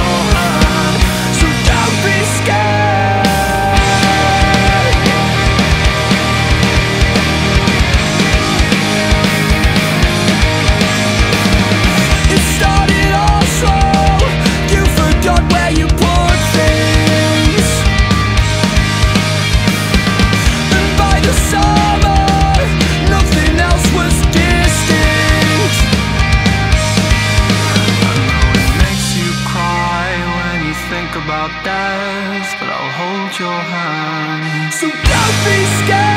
know. About death, but I'll hold your hand. So don't be scared.